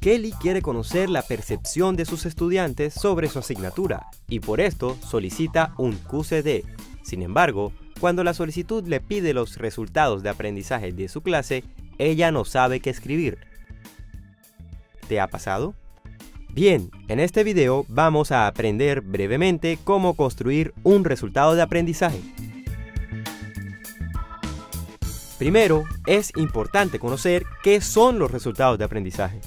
Kelly quiere conocer la percepción de sus estudiantes sobre su asignatura y por esto solicita un QCD. Sin embargo, cuando la solicitud le pide los resultados de aprendizaje de su clase, ella no sabe qué escribir. ¿Te ha pasado? Bien, en este video vamos a aprender brevemente cómo construir un resultado de aprendizaje. Primero, es importante conocer qué son los resultados de aprendizaje.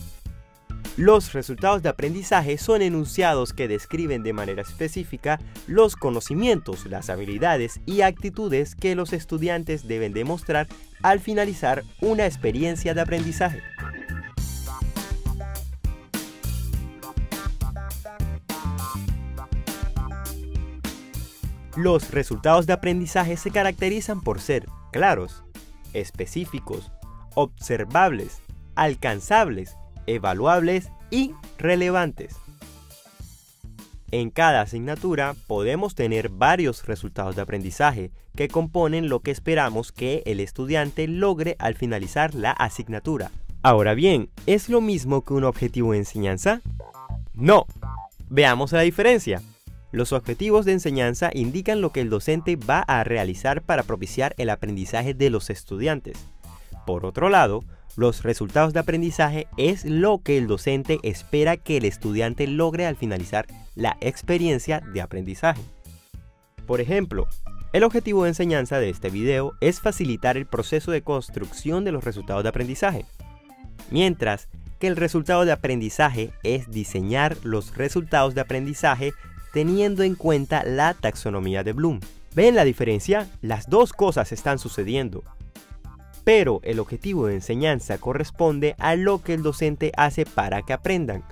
Los resultados de aprendizaje son enunciados que describen de manera específica los conocimientos, las habilidades y actitudes que los estudiantes deben demostrar al finalizar una experiencia de aprendizaje. Los resultados de aprendizaje se caracterizan por ser claros, específicos, observables, alcanzables evaluables y relevantes. En cada asignatura podemos tener varios resultados de aprendizaje que componen lo que esperamos que el estudiante logre al finalizar la asignatura. Ahora bien, ¿es lo mismo que un objetivo de enseñanza? No. Veamos la diferencia. Los objetivos de enseñanza indican lo que el docente va a realizar para propiciar el aprendizaje de los estudiantes. Por otro lado, los resultados de aprendizaje es lo que el docente espera que el estudiante logre al finalizar la experiencia de aprendizaje. Por ejemplo, el objetivo de enseñanza de este video es facilitar el proceso de construcción de los resultados de aprendizaje, mientras que el resultado de aprendizaje es diseñar los resultados de aprendizaje teniendo en cuenta la taxonomía de Bloom. ¿Ven la diferencia? Las dos cosas están sucediendo pero el objetivo de enseñanza corresponde a lo que el docente hace para que aprendan,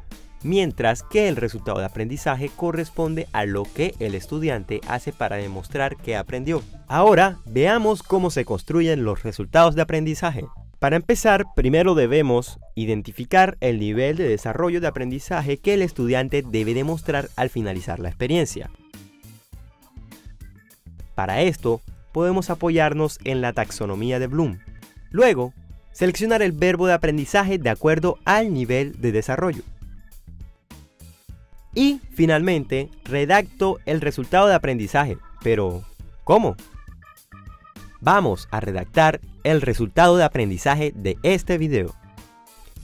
mientras que el resultado de aprendizaje corresponde a lo que el estudiante hace para demostrar que aprendió. Ahora veamos cómo se construyen los resultados de aprendizaje. Para empezar, primero debemos identificar el nivel de desarrollo de aprendizaje que el estudiante debe demostrar al finalizar la experiencia. Para esto, podemos apoyarnos en la taxonomía de Bloom, Luego, seleccionar el verbo de aprendizaje de acuerdo al nivel de desarrollo. Y finalmente, redacto el resultado de aprendizaje. Pero, ¿cómo? Vamos a redactar el resultado de aprendizaje de este video.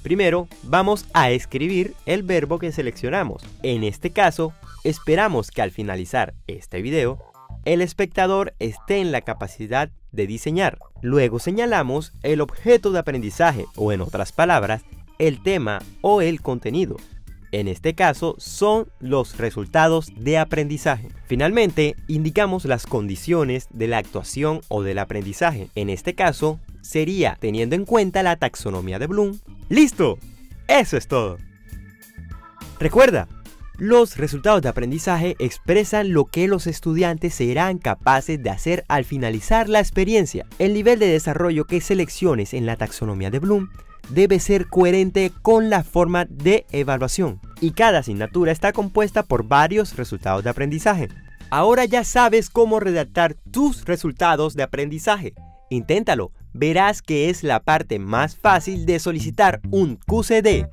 Primero, vamos a escribir el verbo que seleccionamos. En este caso, esperamos que al finalizar este video, el espectador esté en la capacidad de diseñar. Luego señalamos el objeto de aprendizaje o en otras palabras, el tema o el contenido. En este caso son los resultados de aprendizaje. Finalmente, indicamos las condiciones de la actuación o del aprendizaje. En este caso, sería teniendo en cuenta la taxonomía de Bloom. ¡Listo! Eso es todo. Recuerda, los resultados de aprendizaje expresan lo que los estudiantes serán capaces de hacer al finalizar la experiencia. El nivel de desarrollo que selecciones en la taxonomía de Bloom debe ser coherente con la forma de evaluación. Y cada asignatura está compuesta por varios resultados de aprendizaje. Ahora ya sabes cómo redactar tus resultados de aprendizaje. Inténtalo, verás que es la parte más fácil de solicitar un QCD.